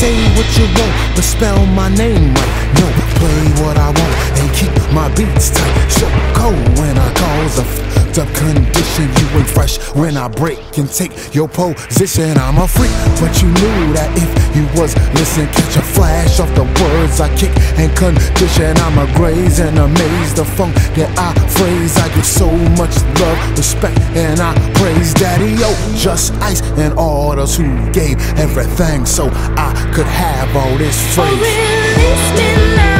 say what you want, but spell my name right. No, play what I want and keep my beats tight. So cold when I condition. You ain't fresh when I break and take your position. I'm a freak, but you knew that if you was listen, catch a flash off the words I kick and condition. I'm a graze and amaze the funk that I phrase. I get so much love, respect, and I praise Daddy O, Just-Ice and all those who gave everything so I could have all this Oh, phrase. release me now.